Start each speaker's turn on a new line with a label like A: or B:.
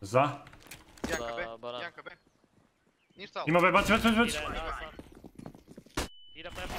A: За.
B: Janka
C: За
B: B.
C: баран.
B: Janka B. Nije stalo.
A: Има бе, баци, баци, баци, баци.
C: Ide, prema